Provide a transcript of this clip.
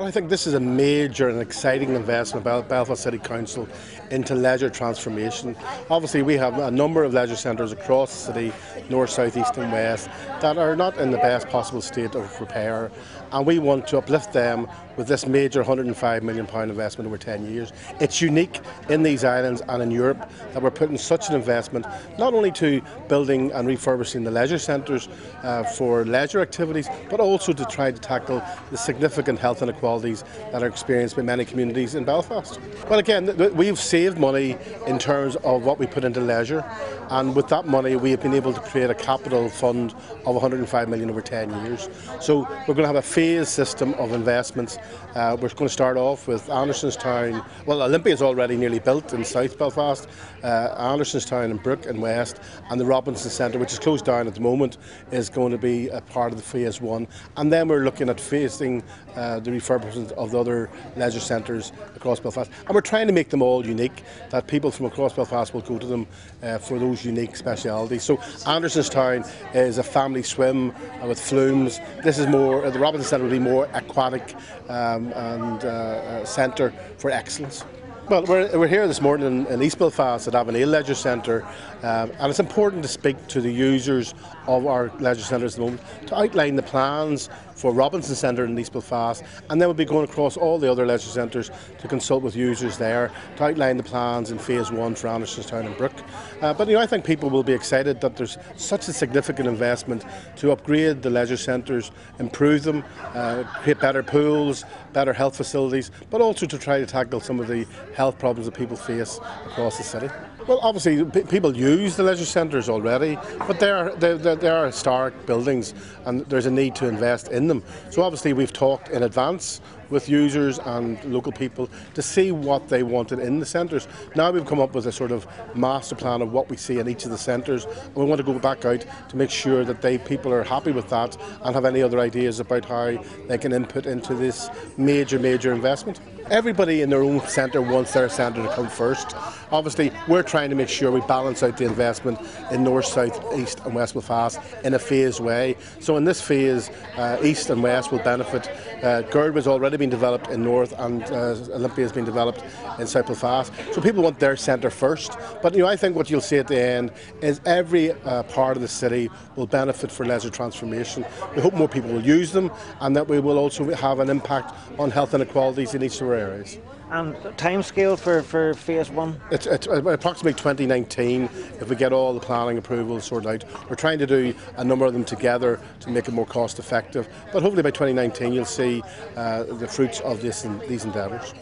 I think this is a major and exciting investment by Belfast City Council into leisure transformation. Obviously, we have a number of leisure centres across the city, north, south, east, and west, that are not in the best possible state of repair, and we want to uplift them with this major £105 million investment over 10 years. It's unique in these islands and in Europe that we're putting such an investment not only to building and refurbishing the leisure centres uh, for leisure activities, but also to try to tackle the significant health inequalities that are experienced by many communities in Belfast. Well, again, we've saved money in terms of what we put into leisure, and with that money, we have been able to create a capital fund of 105 million over 10 years. So we're going to have a phased system of investments uh, we're going to start off with Andersonstown. Well, Olympia is already nearly built in South Belfast, uh, Andersonstown and Brook and West, and the Robinson Centre, which is closed down at the moment, is going to be a part of the phase one. And then we're looking at facing uh, the refurbishment of the other leisure centres across Belfast. And we're trying to make them all unique, that people from across Belfast will go to them uh, for those unique specialities. So Andersonstown is a family swim uh, with flumes. This is more, uh, the Robinson Centre will be more aquatic. Um, and uh, uh, centre for excellence. Well, we're, we're here this morning in, in East Belfast at Avoniel Leisure Centre, um, and it's important to speak to the users of our leisure centres at the moment to outline the plans for Robinson Centre in East Belfast, and then we'll be going across all the other leisure centres to consult with users there to outline the plans in phase one for Andersonstown and Brook. Uh, but you know, I think people will be excited that there's such a significant investment to upgrade the leisure centres, improve them, uh, create better pools, better health facilities, but also to try to tackle some of the health problems that people face across the city. Well, obviously, people use the leisure centres already, but they are, they, they are historic buildings and there's a need to invest in them. So, obviously, we've talked in advance with users and local people to see what they wanted in the centres. Now we've come up with a sort of master plan of what we see in each of the centres. And we want to go back out to make sure that they people are happy with that and have any other ideas about how they can input into this major, major investment. Everybody in their own centre wants their centre to come first. Obviously, we're trying to make sure we balance out the investment in north, south, east, and west Belfast in a phased way. So, in this phase, uh, east and west will benefit. Uh, has already been developed in north, and uh, Olympia has been developed in South Belfast. So, people want their centre first. But you know, I think what you'll see at the end is every uh, part of the city will benefit for leisure transformation. We hope more people will use them, and that we will also have an impact on health inequalities in each our areas. And time scale for, for phase one? It's, it's, approximately 2019 if we get all the planning approvals sorted out. We're trying to do a number of them together to make it more cost effective. But hopefully by 2019 you'll see uh, the fruits of this, these endeavours.